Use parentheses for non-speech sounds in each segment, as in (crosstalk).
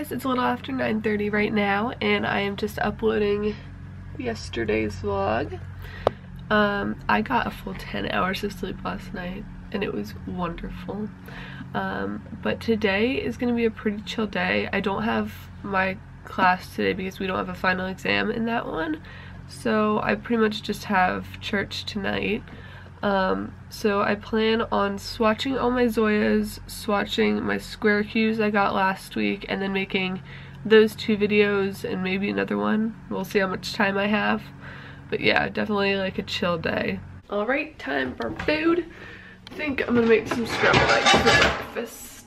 guys, it's a little after 9.30 right now and I am just uploading yesterday's vlog. Um, I got a full 10 hours of sleep last night and it was wonderful. Um, but today is going to be a pretty chill day. I don't have my class today because we don't have a final exam in that one. So I pretty much just have church tonight. Um, so I plan on swatching all my Zoyas, swatching my square hues I got last week, and then making those two videos and maybe another one. We'll see how much time I have. But yeah, definitely like a chill day. Alright, time for food. I think I'm gonna make some scrambled eggs for breakfast.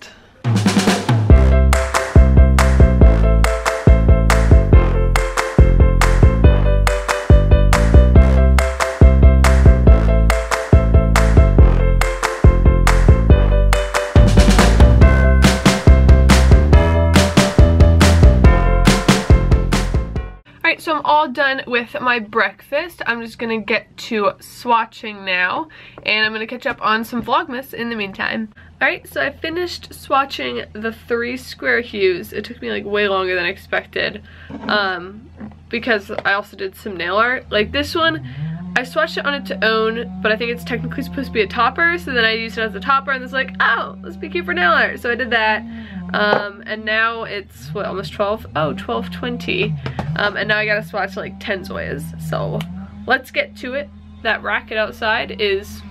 So I'm all done with my breakfast. I'm just gonna get to swatching now, and I'm gonna catch up on some Vlogmas in the meantime. Alright, so I finished swatching the three square hues. It took me like way longer than expected, um, because I also did some nail art. Like this one, I swatched it on its own, but I think it's technically supposed to be a topper, so then I used it as a topper and it's like, oh, let's be cute for nail art. So I did that, um, and now it's, what, almost 12? Oh, 12.20. Um, and now I gotta swatch like 10 Zoyas. So let's get to it. That racket outside is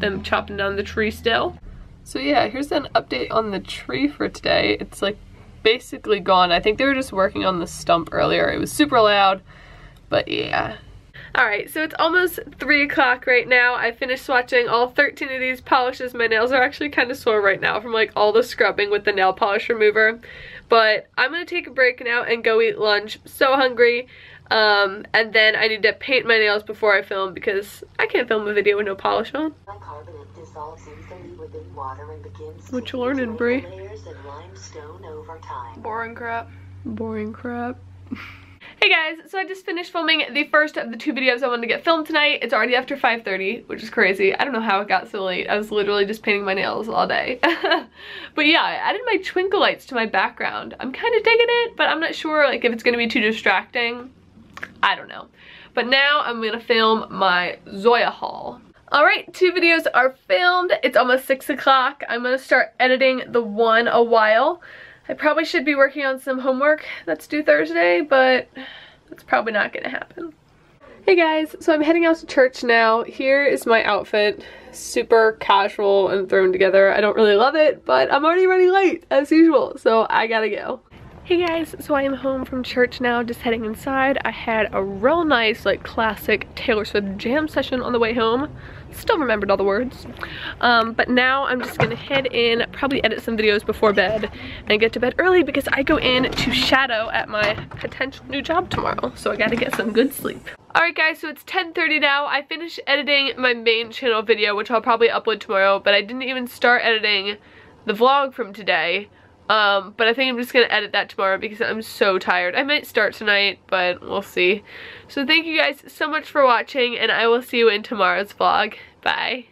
them chopping down the tree still. So yeah, here's an update on the tree for today. It's like basically gone. I think they were just working on the stump earlier. It was super loud, but yeah, Alright, so it's almost 3 o'clock right now. I finished swatching all 13 of these polishes. My nails are actually kind of sore right now from like all the scrubbing with the nail polish remover. But I'm going to take a break now and go eat lunch. so hungry. Um, and then I need to paint my nails before I film because I can't film a video with no polish on. What you learning, Brie? Boring crap. Boring crap. (laughs) Hey guys, so I just finished filming the first of the two videos I wanted to get filmed tonight. It's already after 5.30, which is crazy. I don't know how it got so late. I was literally just painting my nails all day. (laughs) but yeah, I added my twinkle lights to my background. I'm kind of digging it, but I'm not sure like if it's going to be too distracting. I don't know. But now I'm going to film my Zoya haul. Alright, two videos are filmed. It's almost 6 o'clock. I'm going to start editing the one a while. I probably should be working on some homework that's due Thursday, but that's probably not gonna happen. Hey guys, so I'm heading out to church now. Here is my outfit. Super casual and thrown together. I don't really love it, but I'm already running late as usual, so I gotta go. Hey guys, so I am home from church now, just heading inside. I had a real nice, like, classic Taylor Swift jam session on the way home. Still remembered all the words. Um, but now I'm just gonna head in, probably edit some videos before bed, and get to bed early because I go in to shadow at my potential new job tomorrow. So I gotta get some good sleep. Alright guys, so it's 10.30 now. I finished editing my main channel video, which I'll probably upload tomorrow, but I didn't even start editing the vlog from today. Um, but I think I'm just gonna edit that tomorrow because I'm so tired. I might start tonight, but we'll see. So thank you guys so much for watching, and I will see you in tomorrow's vlog. Bye.